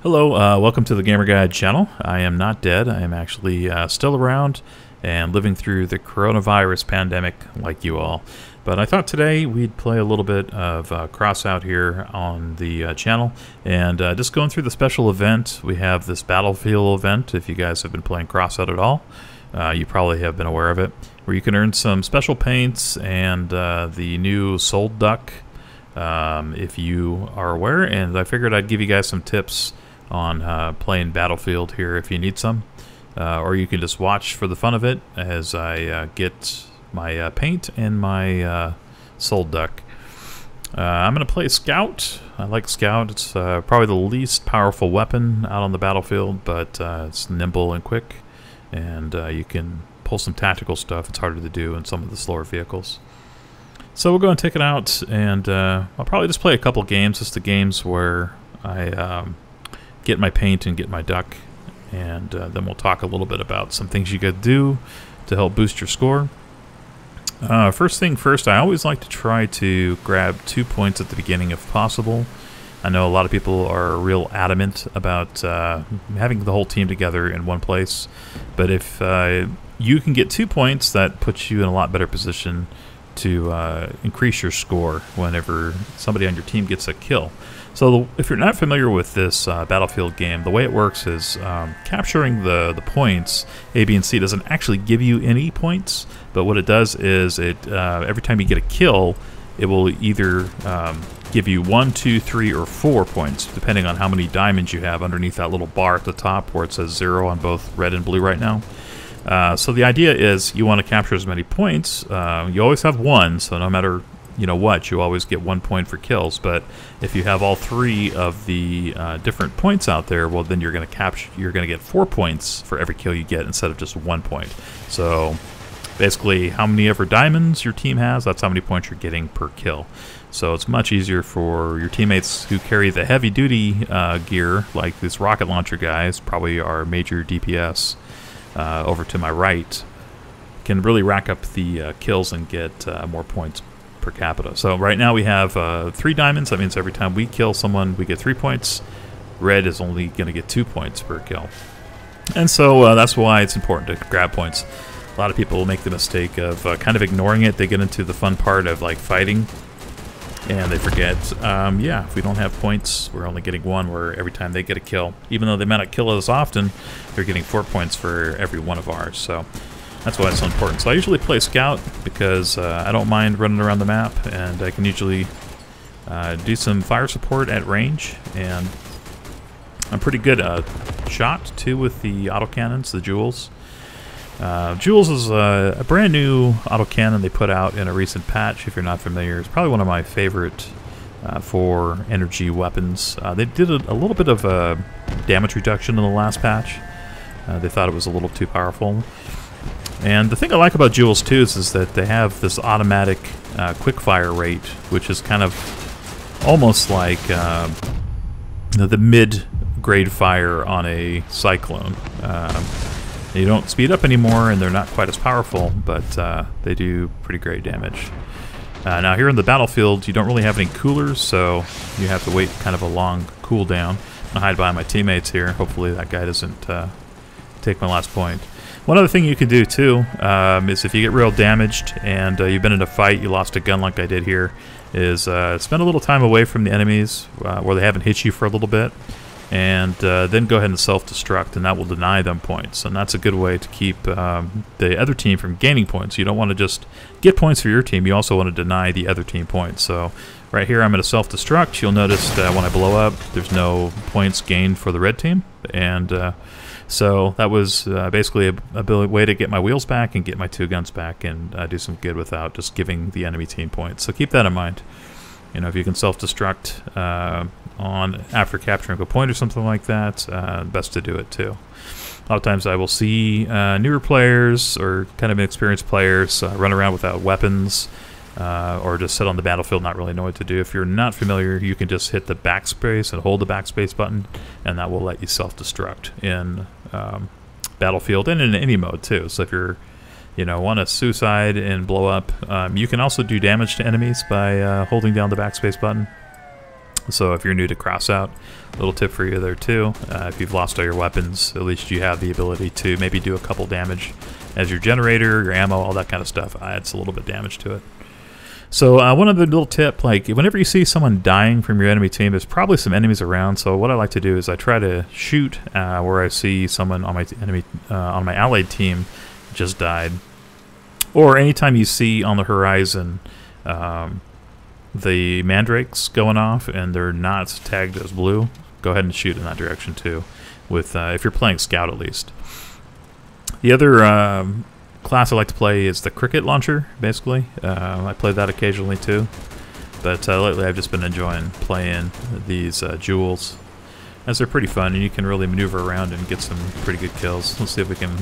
Hello, uh, welcome to the Gamer Guide channel. I am not dead. I am actually uh, still around and living through the coronavirus pandemic like you all. But I thought today we'd play a little bit of uh, Crossout here on the uh, channel and uh, just going through the special event. We have this Battlefield event. If you guys have been playing Crossout at all, uh, you probably have been aware of it, where you can earn some special paints and the new Solduck um, if you are aware. And I figured I'd give you guys some tips on uh, playing Battlefield here if you need some. Uh, or you can just watch for the fun of it as I uh, get my uh, paint and my uh, Solduck. Uh, I'm going to play Scout. I like Scout. It's probably the least powerful weapon out on the battlefield, but it's nimble and quick, and you can pull some tactical stuff. It's harder to do in some of the slower vehicles. So we'll go and take it out, and I'll probably just play a couple games, just the games where I um, get my paint and get my duck, and uh, then we'll talk a little bit about some things you could do to help boost your score. Uh, first thing first, I always like to try to grab two points at the beginning if possible. I know a lot of people are real adamant about uh, having the whole team together in one place, but if uh, you can get two points, that puts you in a lot better position to uh, increase your score whenever somebody on your team gets a kill. So if you're not familiar with this uh, Battlefield game, the way it works is um, capturing the, the points, A, B, and C doesn't actually give you any points, but what it does is it uh, every time you get a kill, it will either um, give you one, two, three, or four points, depending on how many diamonds you have underneath that little bar at the top where it says zero on both red and blue right now. Uh, so the idea is you want to capture as many points. Uh, you always have one, so no matter you know what, you always get one point for kills. But if you have all three of the uh, different points out there, well, then you're going to capture. You're going to get four points for every kill you get instead of just one point. So basically, how many ever diamonds your team has, that's how many points you're getting per kill. So it's much easier for your teammates who carry the heavy duty uh, gear, like this rocket launcher guys, probably our major DPS uh, over to my right can really rack up the uh, kills and get uh, more points per capita. So right now we have uh, three diamonds. That means every time we kill someone, we get three points. Red is only going to get two points per kill. And so uh, that's why it's important to grab points. A lot of people make the mistake of uh, kind of ignoring it. They get into the fun part of like fighting and they forget, um, yeah, if we don't have points, we're only getting one where every time they get a kill, even though they might not kill us often, they're getting four points for every one of ours. So that's why it's so important. So I usually play Scout because uh, I don't mind running around the map, and I can usually uh, do some fire support at range, and I'm pretty good uh, shot, too, with the autocannons, the Joules. Uh, Joules is a, a, brand new autocannon they put out in a recent patch. If you're not familiar, it's probably one of my favorite uh, for energy weapons. Uh, they did a, a, little bit of a damage reduction in the last patch. Uh, they thought it was a little too powerful. And the thing I like about Joules too is, is that they have this automatic uh, quick fire rate, which is kind of almost like uh, the mid grade fire on a cyclone. Um, they don't speed up anymore, and they're not quite as powerful, but uh, they do pretty great damage. Uh, now here in the battlefield, you don't really have any coolers, so you have to wait kind of a long cooldown. i hide behind my teammates here. Hopefully that guy doesn't uh, take my last point. One other thing you can do too um, is if you get real damaged and uh, you've been in a fight, you lost a gun like I did here, is uh, spend a little time away from the enemies uh, where they haven't hit you for a little bit and uh, then go ahead and self-destruct, and that will deny them points. And that's a good way to keep um, the other team from gaining points. You don't want to just get points for your team. You also want to deny the other team points. So right here, I'm going to self-destruct. You'll notice that when I blow up, there's no points gained for the red team, and uh, so that was uh, basically a, a, way to get my wheels back and get my two guns back and uh, do some good without just giving the enemy team points. So keep that in mind. You know, if you can self-destruct uh, on after capturing a point or something like that, uh, best to do it too. A lot of times I will see uh, newer players or kind of inexperienced players uh, run around without weapons uh, or just sit on the battlefield not really know what to do. If you're not familiar, you can just hit the backspace and hold the backspace button, and that will let you self-destruct in um, Battlefield and in any mode too. So if you're you know, want to suicide and blow up, um, you can also do damage to enemies by uh, holding down the backspace button. So if you're new to crossout, little tip for you there too. Uh, if you've lost all your weapons, at least you have the ability to maybe do a couple damage as your generator, your ammo, all that kind of stuff adds a little bit damage to it. So uh, one other little tip, like whenever you see someone dying from your enemy team, there's probably some enemies around. So what I like to do is I try to shoot uh, where I see someone on my enemy uh, on my allied team just died, or anytime you see on the horizon um, the mandrakes going off and they're not tagged as blue, go ahead and shoot in that direction too. With uh, if you're playing scout at least. The other um, class I like to play is the cricket launcher. Basically, uh, I play that occasionally too. But uh, lately, I've just been enjoying playing these uh, Joules, as they're pretty fun and you can really maneuver around and get some pretty good kills. Let's see if we can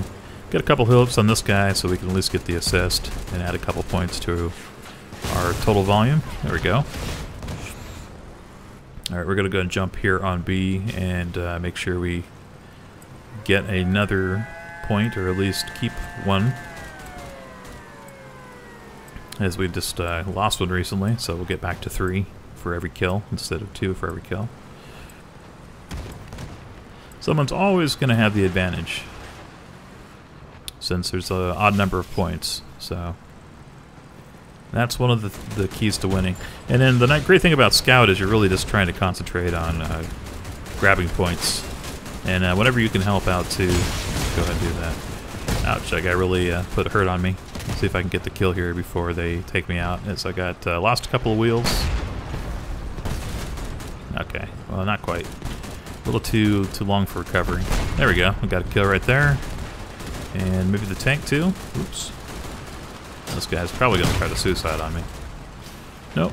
get a couple hits on this guy so we can at least get the assist and add a couple points to our total volume. There we go. Alright, we're going to go and jump here on B and uh, make sure we get another point, or at least keep one. As we just uh, lost one recently, so we'll get back to three for every kill instead of two for every kill. Someone's always going to have the advantage since there's an odd number of points, so that's one of the, the keys to winning. And then the great thing about Scout is you're really just trying to concentrate on uh, grabbing points. And uh, whenever you can help out too, go ahead and do that. Ouch, that guy really uh, put a hurt on me. See if I can get the kill here before they take me out. As I got uh, lost a couple of wheels. Okay, well not quite. A little too too long for recovery. There we go. We got a kill right there. And maybe the tank too. Oops. This guy's probably to try to suicide on me. Nope.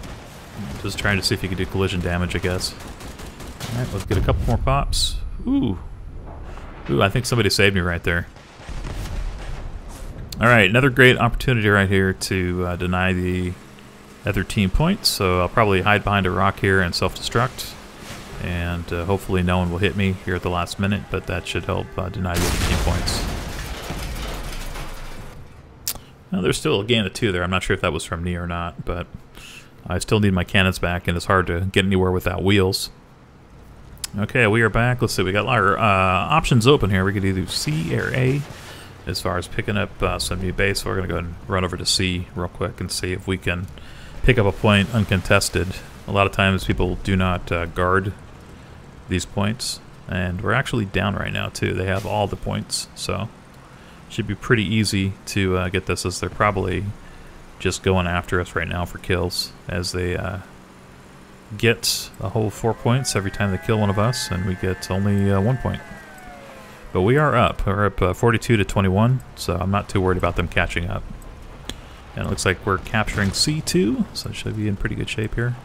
Just trying to see if he can do collision damage, I guess. Alright, let's get a couple more pops. Ooh. Ooh, I think somebody saved me right there. Alright, another great opportunity right here to uh, deny the other team points. So I'll probably hide behind a rock here and self-destruct. And uh, hopefully no one will hit me here at the last minute, but that should help uh, deny the other team points. Now, there's still a gain of two there. I'm not sure if that was from me or not, but I still need my cannons back, and it's hard to get anywhere without wheels. Okay, we are back. Let's see, we got our uh, options open here. We could either C or A as far as picking up uh, some new base. So we're going to go and run over to C real quick and see if we can pick up a point uncontested. A lot of times people do not uh, guard these points, and we're actually down right now too. They have all the points, so should be pretty easy to uh, get this as they're probably just going after us right now for kills as they uh, get a whole four points every time they kill one of us and we get only uh, one point. But we are up. We're up uh, 42 to 21, so I'm not too worried about them catching up. And it looks like we're capturing C2, so it should be in pretty good shape here.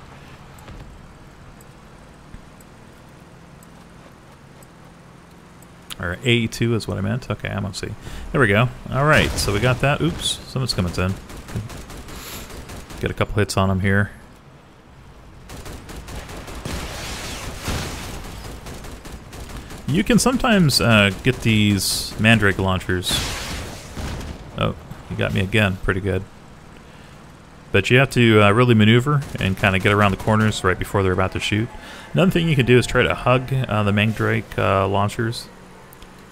Or A2 is what I meant. Okay, I'm on C. There we go. Alright, so we got that. Oops, someone's coming in. Get a couple hits on him here. You can sometimes uh, get these Mandrake launchers. Oh, you got me again. Pretty good. But you have to uh, really maneuver and kind of get around the corners right before they're about to shoot. Another thing you can do is try to hug uh, the Mandrake uh, launchers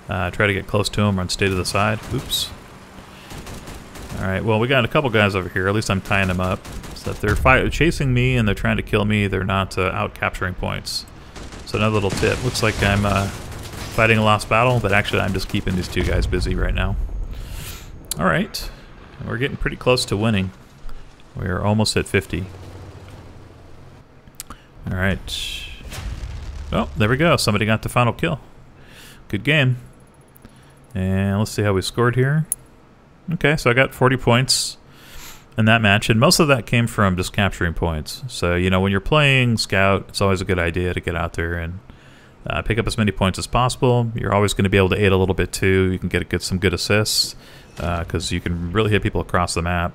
uh, try to get close to them run stay to the side. Oops. Alright, well, we got a couple guys over here. At least I'm tying them up. So if they're chasing me and they're trying to kill me, they're not uh, out capturing points. So another little tip. Looks like I'm fighting a lost battle, but actually I'm just keeping these two guys busy right now. Alright. We're getting pretty close to winning. We're almost at 50. Alright. Oh, there we go. Somebody got the final kill. Good game. And let's see how we scored here. Okay, so I got 40 points in that match, and most of that came from just capturing points. So, you know, when you're playing Scout, it's always a good idea to get out there and uh, pick up as many points as possible. You're always going to be able to aid a little bit too. You can get, get some good assists because uh, you can really hit people across the map.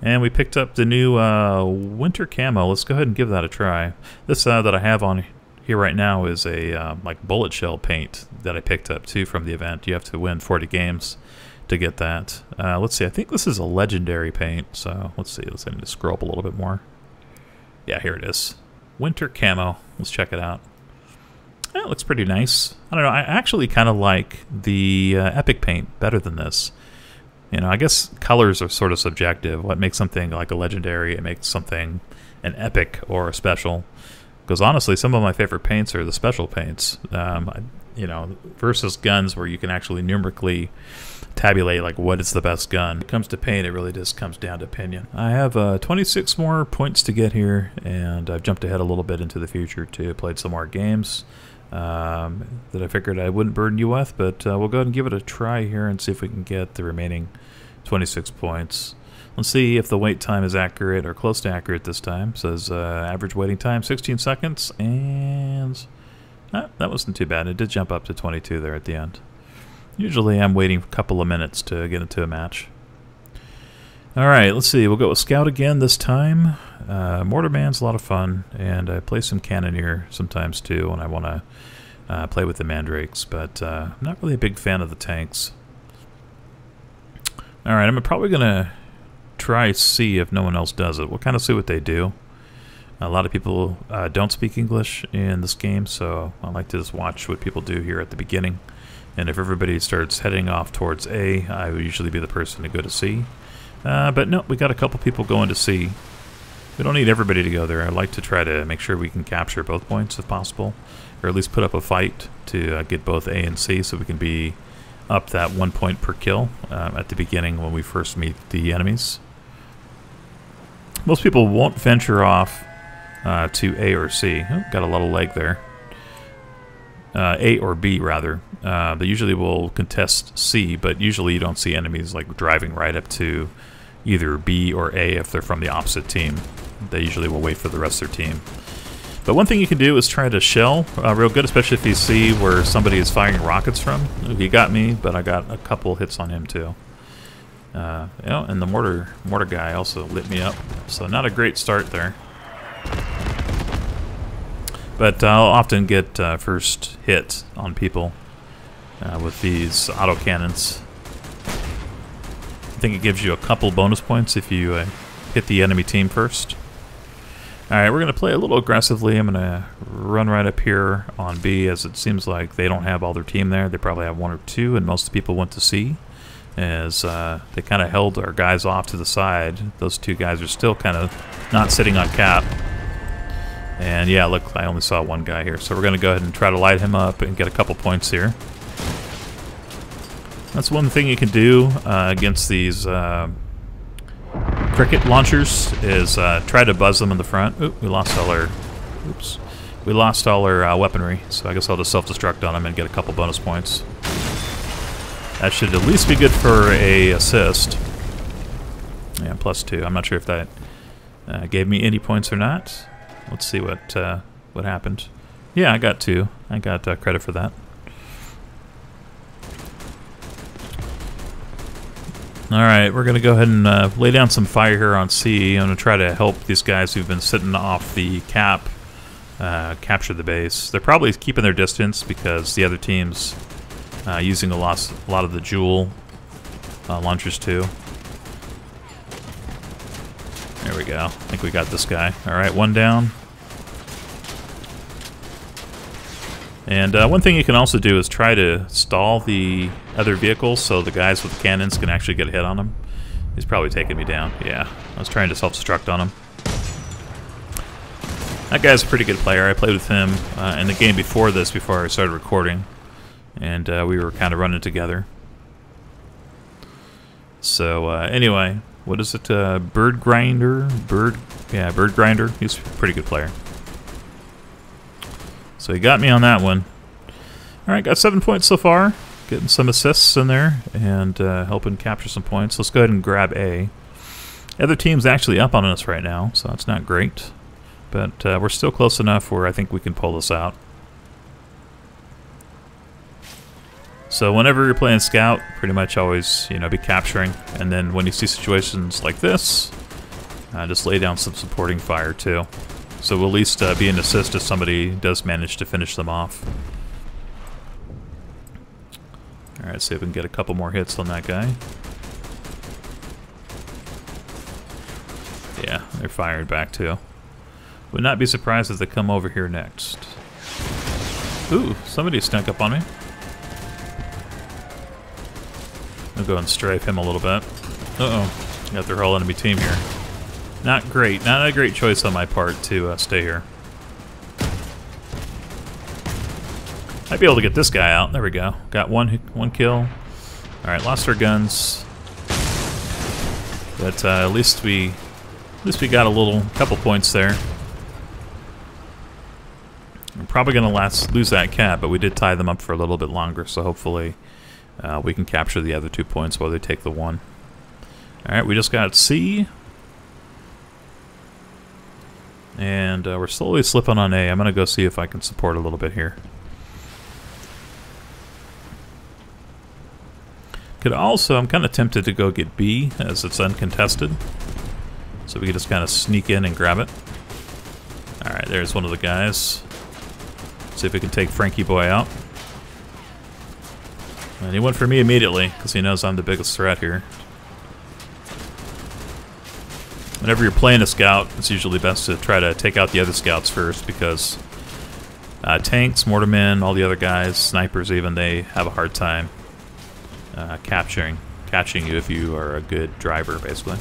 And we picked up the new uh, winter camo. Let's go ahead and give that a try. This uh, that I have on here right now is a uh, like bullet shell paint that I picked up too from the event. You have to win 40 games to get that. Uh, let's see. I think this is a legendary paint. So let's see. Let's let me scroll up a little bit more. Yeah, here it is. winter camo. Let's check it out. It looks pretty nice. I don't know. I actually kind of like the uh, Epic Paint better than this. You know, I guess colors are sort of subjective. What makes something like a legendary, it makes something an epic or a special. Because honestly, some of my favorite paints are the special paints. Um, you know, versus guns where you can actually numerically tabulate like what is the best gun. When it comes to paint, it really just comes down to opinion. I have uh, 26 more points to get here, and I've jumped ahead a little bit into the future too. Played some more games um, that I figured I wouldn't burden you with, but uh, we'll go ahead and give it a try here and see if we can get the remaining 26 points. Let's see if the wait time is accurate or close to accurate this time. It says uh, average waiting time 16 seconds, and ah, that wasn't too bad. It did jump up to 22 there at the end. Usually I'm waiting a couple of minutes to get into a match. Alright, let's see. We'll go with Scout again this time. Uh, Mortarman's a lot of fun, and I play some Cannoneer sometimes too when I want to uh, play with the Mandrakes, but uh, I'm not really a big fan of the tanks. Alright, I'm probably going to try see if no one else does it. We'll kind of see what they do. A lot of people uh, don't speak English in this game, so I like to just watch what people do here at the beginning. And if everybody starts heading off towards A, I would usually be the person to go to C. Uh, but no, we got a couple people going to C. We don't need everybody to go there. I like to try to make sure we can capture both points if possible, or at least put up a fight to uh, get both A and C so we can be up that one point per kill um, at the beginning when we first meet the enemies. Most people won't venture off uh, to A or C. Oh, got a of leg there. Uh, a or B, rather. Uh, they usually will contest C, but usually you don't see enemies like driving right up to either B or A if they're from the opposite team. They usually will wait for the rest of their team. But one thing you can do is try to shell uh, real good, especially if you see where somebody is firing rockets from. He got me, but I got a couple hits on him too. Uh, you know, and the mortar mortar guy also lit me up, so not a great start there. But I'll often get uh, first hit on people uh, with these autocannons. I think it gives you a couple bonus points if you uh, hit the enemy team first. Alright, we're going to play a little aggressively. I'm going to run right up here on B as it seems like they don't have all their team there. They probably have one or two, and most people went to C as uh, they kind of held our guys off to the side. Those two guys are still kind of not sitting on cap. And yeah, look, I only saw one guy here. So we're going to go ahead and try to light him up and get a couple points here. That's one thing you can do uh, against these uh, cricket launchers is uh, try to buzz them in the front. Oop, we lost all our... Oops. We lost all our uh, weaponry, so I guess I'll just self-destruct on them and get a couple bonus points. That should at least be good for a assist. Yeah, plus two. I'm not sure if that uh, gave me any points or not. Let's see what uh, what happened. Yeah, I got two. I got credit for that. Alright, we're going to go ahead and uh, lay down some fire here on C. I'm going to try to help these guys who've been sitting off the cap uh, capture the base. They're probably keeping their distance because the other team's uh, using a lot, a lot of the Joule uh, launchers too. There we go. I think we got this guy. Alright, one down. And uh, one thing you can also do is try to stall the other vehicles so the guys with the cannons can actually get a hit on them. He's probably taking me down. Yeah, I was trying to self-destruct on him. That guy's a pretty good player. I played with him uh, in the game before this, before I started recording. And uh, we were kind of running together. So uh, anyway, what is it? Uh, Bird Grinder? Bird, yeah, Bird Grinder. He's a pretty good player. So he got me on that one. Alright, got seven points so far. Getting some assists in there and uh, helping capture some points. Let's go ahead and grab A. The other team's actually up on us right now, so that's not great. But uh, we're still close enough where I think we can pull this out. So whenever you're playing Scout, pretty much always, you know, be capturing. And then when you see situations like this, uh, just lay down some supporting fire too. So we'll at least uh, be an assist if somebody does manage to finish them off. Alright, see if we can get a couple more hits on that guy. Yeah, they're firing back too. Would not be surprised if they come over here next. Ooh, somebody snuck up on me. I'll go and strafe him a little bit. Uh-oh. Got their whole enemy team here. Not great. Not a great choice on my part to uh, stay here. Might be able to get this guy out. There we go. Got one one kill. Alright, lost our guns. But uh, at least we at least we got a little couple points there. I'm probably going to last lose that cat, but we did tie them up for a little bit longer, so hopefully uh, we can capture the other two points while they take the one. Alright, we just got C. And uh, we're slowly slipping on A. I'm going to go see if I can support a little bit here. Could also, I'm kind of tempted to go get B as it's uncontested. So we could just kind of sneak in and grab it. Alright, there's one of the guys. See if we can take Frankie Boy out. And he went for me immediately, because he knows I'm the biggest threat here. Whenever you're playing a scout, it's usually best to try to take out the other scouts first, because uh, tanks, mortarmen, all the other guys, snipers even, they have a hard time uh, capturing, catching you if you are a good driver, basically.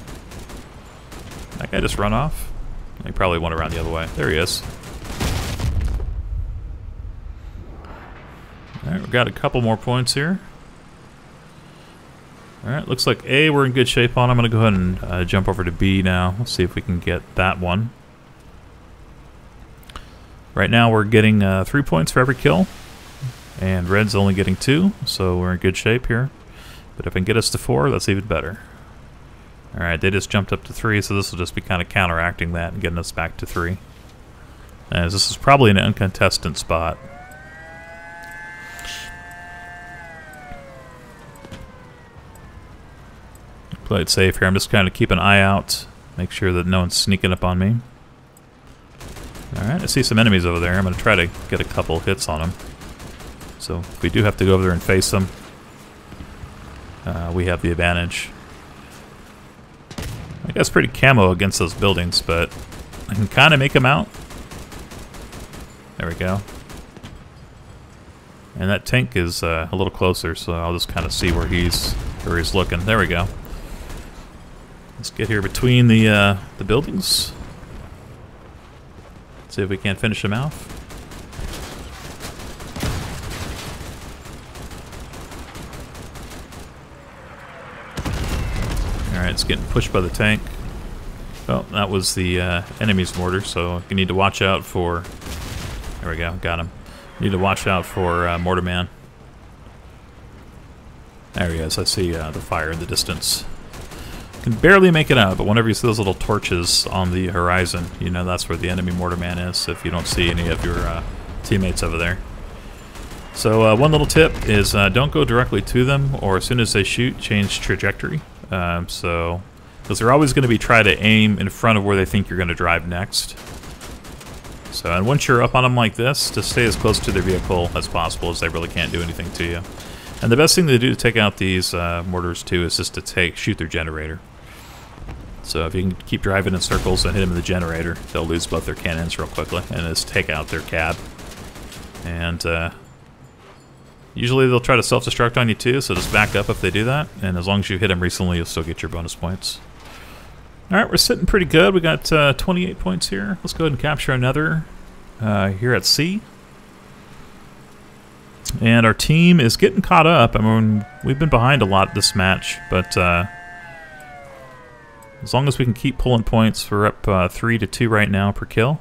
That guy just run off? He probably went around the other way. There he is. Alright, we've got a couple more points here. Alright, looks like A, we're in good shape on. I'm going to go ahead and uh, jump over to B now. Let's see if we can get that one. Right now we're getting uh, three points for every kill. And Red's only getting two, so we're in good shape here. But if I can get us to four, that's even better. Alright, they just jumped up to three, so this will just be kind of counteracting that and getting us back to three. As this is probably an uncontested spot. It safe here. I'm just kind of keep an eye out. Make sure that no one's sneaking up on me. Alright, I see some enemies over there. I'm going to try to get a couple hits on them. So we do have to go over there and face them, uh, we have the advantage. I guess pretty camo against those buildings, but I can kind of make them out. There we go. And that tank is uh, a little closer, so I'll just kind of see where he's where he's looking. There we go. Let's get here between the uh, the buildings. See if we can't finish him off. Alright, it's getting pushed by the tank. Oh, that was the uh, enemy's mortar, so you need to watch out for... There we go, got him. You need to watch out for uh, Mortar Man. There he is, I see uh, the fire in the distance. Can barely make it out, but whenever you see those little torches on the horizon, you know that's where the enemy mortar man is, if you don't see any of your uh, teammates over there. So uh, one little tip is uh, don't go directly to them, or as soon as they shoot, change trajectory. Um, so, because they're always going to be try to aim in front of where they think you're going to drive next. So, and once you're up on them like this, just stay as close to their vehicle as possible, as they really can't do anything to you. And the best thing to do to take out these uh, mortars too is just to take shoot their generator. So if you can keep driving in circles and hit them in the generator, they'll lose both their cannons real quickly and just take out their cab. And uh, usually they'll try to self-destruct on you too, so just back up if they do that. And as long as you hit them recently, you'll still get your bonus points. Alright, we're sitting pretty good. We got uh, 28 points here. Let's go ahead and capture another uh, here at C. And our team is getting caught up. I mean, we've been behind a lot this match, but... As long as we can keep pulling points, we're up uh, 3 to 2 right now per kill.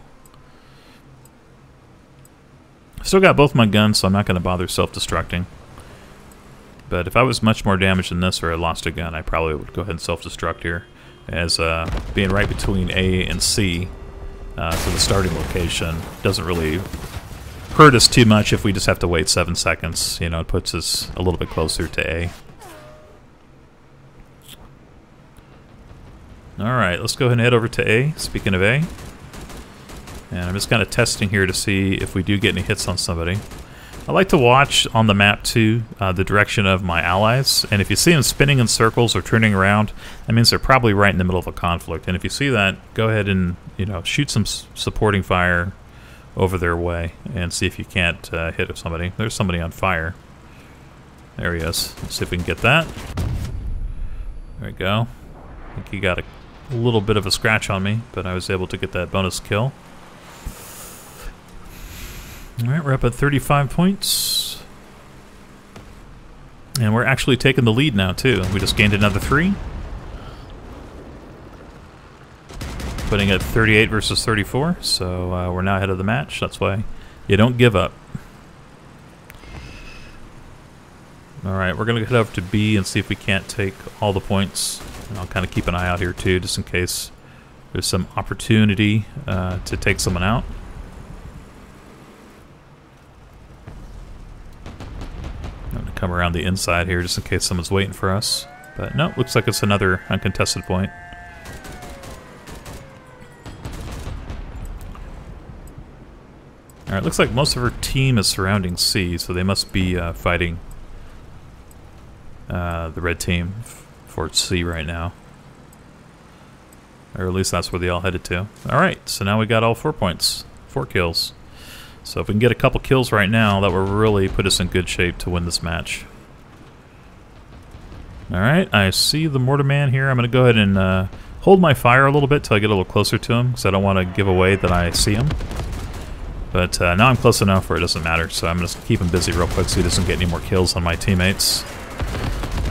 Still got both my guns, so I'm not going to bother self-destructing. But if I was much more damaged than this or I lost a gun, I probably would go ahead and self-destruct here. As uh, being right between A and C uh, for the starting location doesn't really hurt us too much if we just have to wait 7 seconds. You know, it puts us a little bit closer to A. Alright, let's go ahead and head over to A, speaking of A. And I'm just kind of testing here to see if we do get any hits on somebody. I like to watch on the map too uh, the direction of my allies, and if you see them spinning in circles or turning around, that means they're probably right in the middle of a conflict. And if you see that, go ahead and you know shoot some supporting fire over their way and see if you can't uh, hit somebody. There's somebody on fire. There he is. Let's see if we can get that. There we go. I think he got a little bit of a scratch on me, but I was able to get that bonus kill. Alright, we're up at 35 points. And we're actually taking the lead now, too. We just gained another three. Putting at 38 versus 34, so uh, we're now ahead of the match. That's why you don't give up. Alright, we're going to head over to B and see if we can't take all the points. And I'll kind of keep an eye out here too, just in case there's some opportunity uh, to take someone out. I'm going to come around the inside here just in case someone's waiting for us. But no, looks like it's another uncontested point. Alright, looks like most of her team is surrounding C, so they must be uh, fighting uh, the red team, Fort C right now. Or at least that's where they all headed to. Alright, so now we got all four points. Four kills. So if we can get a couple kills right now, that will really put us in good shape to win this match. Alright, I see the Mortar Man here. I'm going to go ahead and uh, hold my fire a little bit till I get a little closer to him, because I don't want to give away that I see him. But uh, now I'm close enough where it doesn't matter, so I'm going to keep him busy real quick so he doesn't get any more kills on my teammates.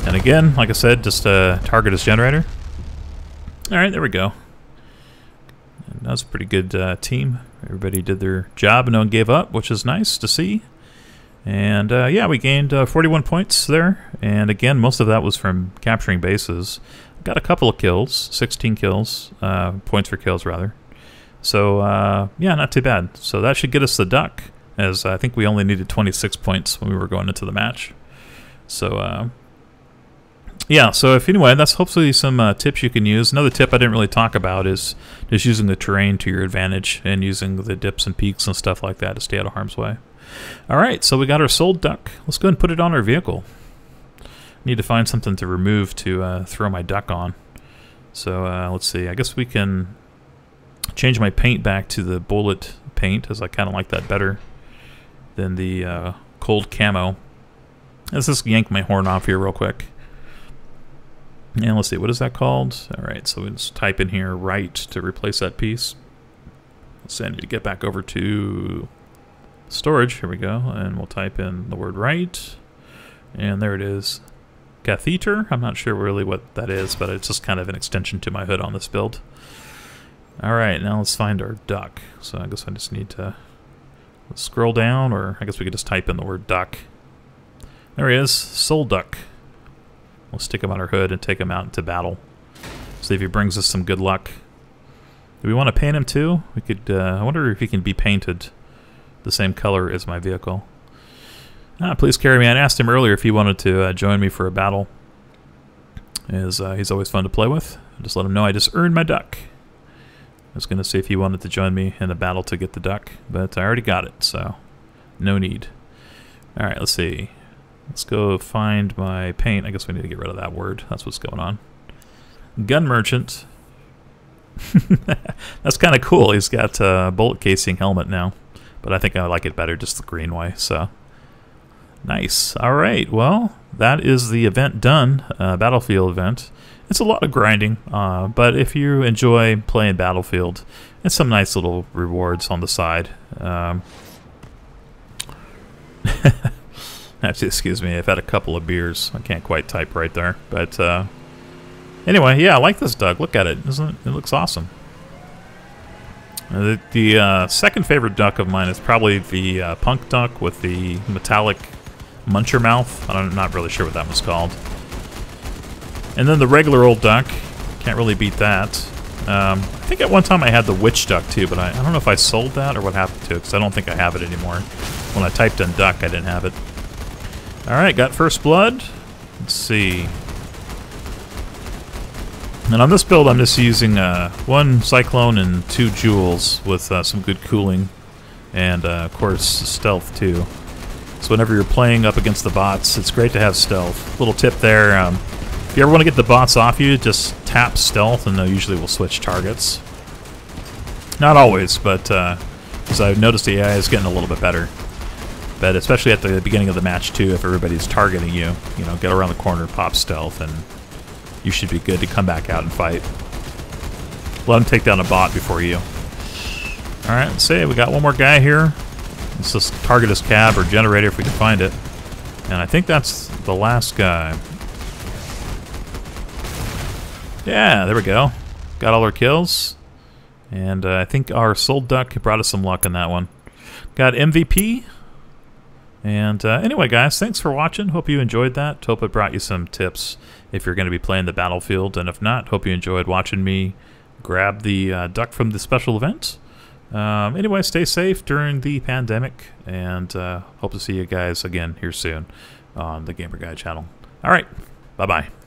And again, like I said, just uh, target his generator. Alright, there we go. And that was a pretty good uh, team. Everybody did their job and no one gave up, which is nice to see. And uh, yeah, we gained uh, 41 points there. And again, most of that was from capturing bases. Got a couple of kills, 16 kills, uh, points for kills rather. So uh, yeah, not too bad. So that should get us the duck, as I think we only needed 26 points when we were going into the match. So yeah, so if anyway, that's hopefully some uh, tips you can use. Another tip I didn't really talk about is just using the terrain to your advantage and using the dips and peaks and stuff like that to stay out of harm's way. All right, so we got our Solduck. Let's go and put it on our vehicle. Need to find something to remove to uh, throw my duck on. So uh, let's see. I guess we can change my paint back to the bullet paint, as I kind of like that better than the uh, cold camo. Let's just yank my horn off here real quick. And let's see, what is that called? All right, so let's type in here right to replace that piece. Let's need to get back over to storage. Here we go. And we'll type in the word right. And there it is. Catheter. I'm not sure really what that is, but it's just kind of an extension to my hood on this build. All right, now let's find our duck. So I guess I just need to scroll down, or I guess we could just type in the word duck. There he is, Solduck. We'll stick him on our hood and take him out into battle. See if he brings us some good luck. Do we want to paint him too? We could. Uh, I wonder if he can be painted the same color as my vehicle. Ah, please carry me. I asked him earlier if he wanted to uh, join me for a battle. Is uh, he's always fun to play with. Just let him know I just earned my duck. I was going to see if he wanted to join me in a battle to get the duck, but I already got it, so no need. All right, let's see. Let's go find my paint. I guess we need to get rid of that word. That's what's going on. Gun merchant. That's kind of cool. He's got a bullet casing helmet now. But I think I like it better just the green way. So nice. All right. Well, that is the event done. Uh, Battlefield event. It's a lot of grinding, uh, but if you enjoy playing Battlefield, it's some nice little rewards on the side. Um, Actually, excuse me, I've had a couple of beers. I can't quite type right there. But uh, anyway, yeah, I like this duck. Look at it. Isn't it? It looks awesome. The, the uh, second favorite duck of mine is probably the uh, punk duck with the metallic muncher mouth. I'm not really sure what that was called. And then the regular old duck. Can't really beat that. Um, I think at one time I had the witch duck too, but I, I don't know if I sold that or what happened to it, because I don't think I have it anymore. When I typed in duck, I didn't have it. Alright, got first blood. Let's see. And on this build, I'm just using uh, one Cyclone and two Joules with uh, some good cooling. And, uh, of course, Stealth, too. So whenever you're playing up against the bots, it's great to have stealth. Little tip there, um, if you ever want to get the bots off you, just tap stealth and they usually will switch targets. Not always, but because uh, I've noticed the AI is getting a little bit better. But especially at the beginning of the match too, if everybody's targeting you, you know, get around the corner, pop stealth, and you should be good to come back out and fight. Let him take down a bot before you. Alright, let's see, we got one more guy here. Let's just target his cab or generator if we can find it. And I think that's the last guy. Yeah, there we go. Got all our kills. And uh, I think our Solduck brought us some luck in that one. Got MVP. And uh, anyway, guys, thanks for watching. Hope you enjoyed that. Hope it brought you some tips if you're going to be playing the battlefield. And if not, hope you enjoyed watching me grab the uh, duck from the special event. Um, anyway, stay safe during the pandemic, and uh, hope to see you guys again here soon on the Gamer Guide channel. All right, bye bye.